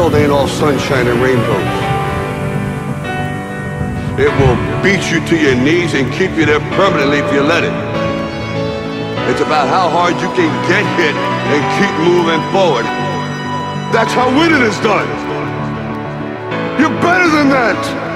World ain't all sunshine and rainbows. It will beat you to your knees and keep you there permanently if you let it. It's about how hard you can get hit and keep moving forward. That's how winning is done. You're better than that.